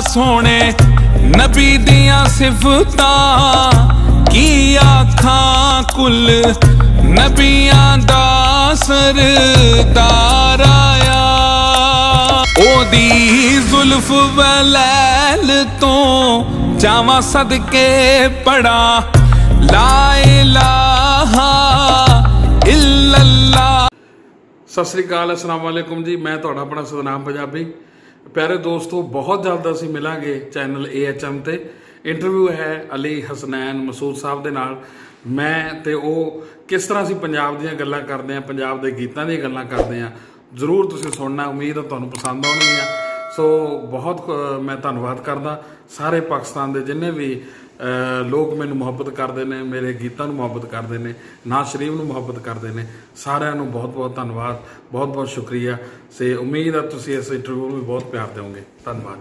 ਸੋਹਣੇ ਨਬੀ ਦੀਆਂ ਸਿਫਤਾਂ, ਕੀ ਆਖਾਂ ਕੁੱਲ ਨਬੀਆਂ ਦਾ ਸਰਦਾਰ ਆਇਆ। ਉਹਦੀ ਜ਼ੁਲਫ ਵਲੈਲ ਤੋਂ ਜਾਵਾਂ ਸਦਕੇ ਪੜਾ ਲਾ ਇਲਾਹਾ ਇਲੱਲਾ। ਸਤਿ ਸ੍ਰੀ ਅਕਾਲ, ਅਸਲਾਮ ਵਾਲੇਕੁਮ ਜੀ। ਮੈਂ ਤੁਹਾਡਾ ਆਪਣਾ ਸਤਨਾਮ ਪੰਜਾਬੀ। ਪਿਆਰੇ ਦੋਸਤੋ, ਬਹੁਤ ਜਲਦ ਅਸੀਂ ਮਿਲਾਂਗੇ ਚੈਨਲ AHM ਤੇ। ਇੰਟਰਵਿਊ ਹੈ ਅਲੀ ਹਸਨੈਨ ਮਸੂਦ ਸਾਹਿਬ ਦੇ ਨਾਲ। ਮੈਂ ਤੇ ਉਹ ਕਿਸ ਤਰ੍ਹਾਂ ਅਸੀਂ ਪੰਜਾਬ ਦੀਆਂ ਗੱਲਾਂ ਕਰਦੇ ਹਾਂ, ਪੰਜਾਬ ਦੇ ਗੀਤਾਂ ਦੀਆਂ ਗੱਲਾਂ ਕਰਦੇ ਹਾਂ, ਜ਼ਰੂਰ ਤੁਸੀਂ ਸੁਣਨਾ, ਉਮੀਦ ਹੈ ਤੁਹਾਨੂੰ ਪਸੰਦ ਆਉਣਗੀਆਂ। ਸੋ ਬਹੁਤ ਮੈਂ ਧੰਨਵਾਦ ਕਰਦਾ। ਸਾਰੇ ਪਾਕਿਸਤਾਨ ਦੇ ਜਿੰਨੇ ਵੀ ਲੋਕ ਮੈਨੂੰ ਮੁਹੱਬਤ ਕਰਦੇ ਨੇ, ਮੇਰੇ ਗੀਤਾਂ ਨੂੰ ਮੁਹੱਬਤ ਕਰਦੇ ਨੇ, ਨਾ ਸ਼ਰੀਫ ਨੂੰ ਮੁਹੱਬਤ ਕਰਦੇ ਨੇ। ਸਾਰਿਆਂ ਨੂੰ ਬਹੁਤ ਬਹੁਤ ਧੰਨਵਾਦ, ਬਹੁਤ ਬਹੁਤ ਸ਼ੁਕਰੀਆ। ਸੇ ਉਮੀਦ ਹੈ ਤੁਸੀਂ ਇਸ ਇੰਟਰਵਿਊ ਨੂੰ ਵੀ ਬਹੁਤ ਪਿਆਰ ਦਿਓਗੇ। ਧੰਨਵਾਦ